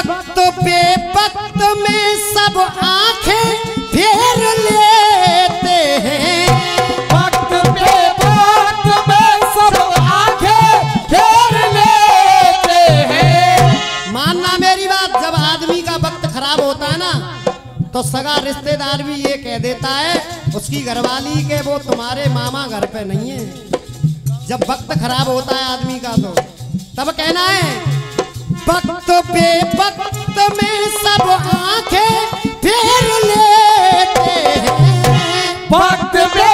वक्त पे वक्त में सब आँखें फेर लेते हैं। वक्त पे वक्त में सब आँखें फेर लेते हैं। मानना मेरी बात, जब आदमी का वक्त खराब होता है ना तो सगा रिश्तेदार भी ये कह देता है, उसकी घरवाली के वो तुम्हारे मामा घर पे नहीं है। जब वक्त खराब होता है आदमी का तो तब कहना है वक्त पे वक्त में सब आँखें फेर लेते हैं। वक्त पे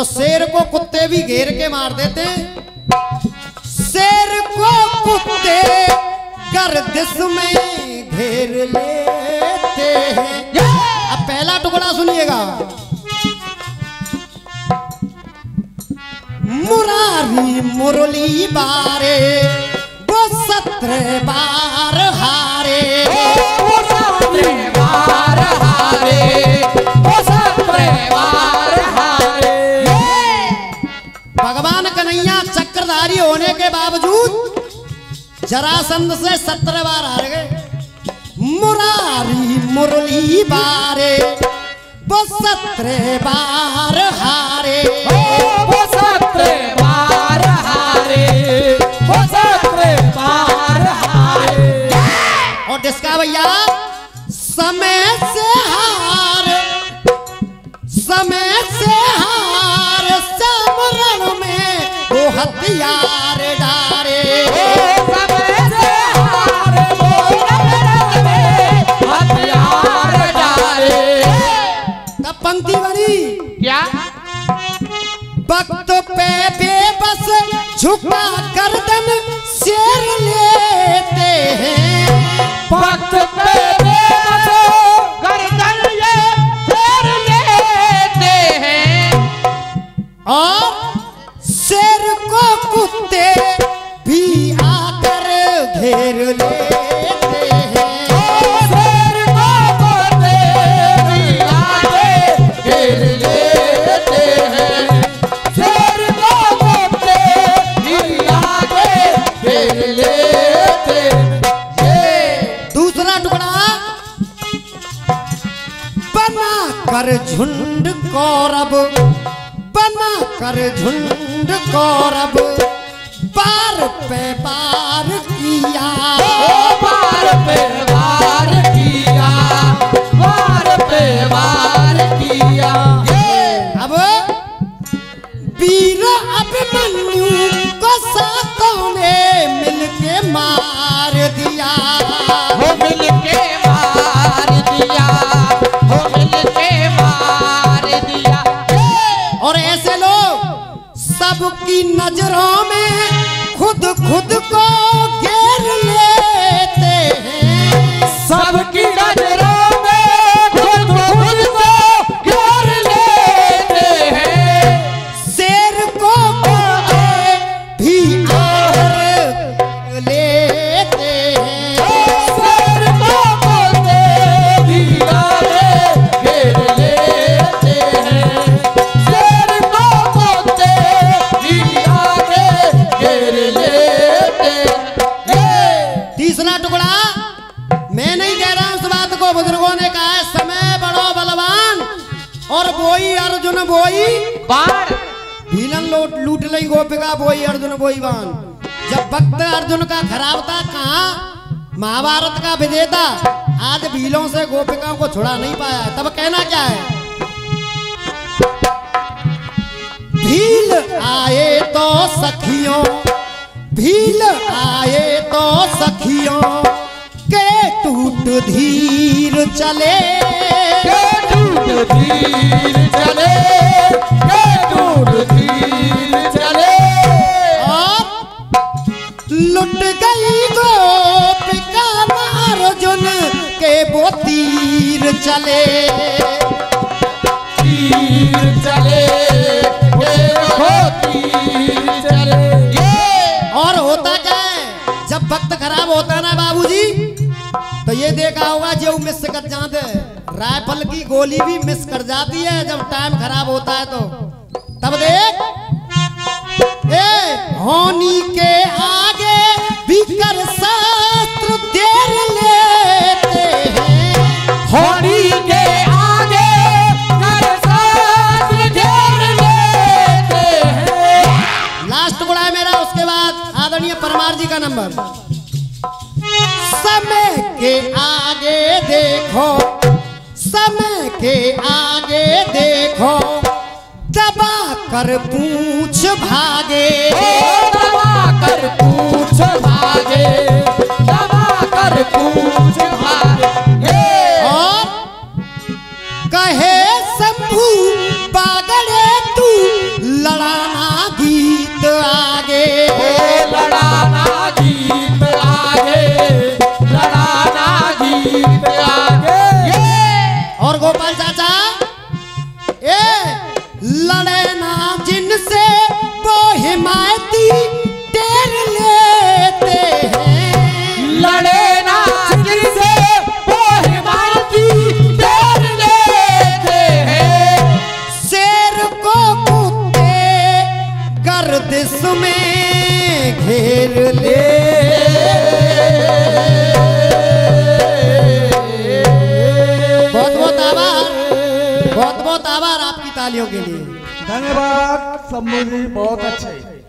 तो शेर को कुत्ते भी घेर के मार देते। शेर को कुत्ते गर्दिश में घेर लेते हैं। अब पहला टुकड़ा सुनिएगा। मुरारी मुरली बारे वो सत्रह बार हारे कन्हैया चक्रधारी होने के बावजूद जरासंध से सत्रह बार हार गए। मुरारी मुरली बारे वो सत्रह बार हारे। वो सत्रह बार हारे वो सत्रह बार हारे। और जिसका भैया समय से हार समय से हार। हथियार डारे। पंक्ति बनी। क्या? वक्त पे बेबस झुका गर्दन शेर लेते हैं। वक्त पे कर झुंड कौरब बना कर झुंड कौरब। पार पे पार सबकी नज़रों में खुद खुद को घेर लेते हैं। सबकी अर्जुन बोई? बार भीलन लूट लूट लई गोपिका बोई अर्जुन बोई बान जब भक्त अर्जुन का खराब था कहा? महाभारत का विजेता आज भीलों से गोपिकाओं को छुड़ा नहीं पाया। तब कहना क्या है? भील आए तो सखियों भील आए तो सखियों के टूट धीर चले। चले तीर चले हो तीर चले ये और होता क्या है? जब वक्त खराब होता ना बाबूजी तो ये देखा होगा जो मिस कर जाते हैं। राइफल की गोली भी मिस कर जाती है जब टाइम खराब होता है तो। तब देख। ए होनी के आगे भी कर शास्त्र देर लेते हैं। होनी के आगे कर साथ घेर लेते हैं। लास्ट गुड़ा है मेरा उसके बाद आदरणीय परमार जी का नंबर। समय के आगे देखो। समय के आगे देखो। दबा कर पूछ भागे। दबा कर पूछ भागे। दबा कर पूछ भागे। और कहे शंभू बागड़े तू लड़ाना तालियों के लिए। धन्यवाद सम्मू जी बहुत अच्छे।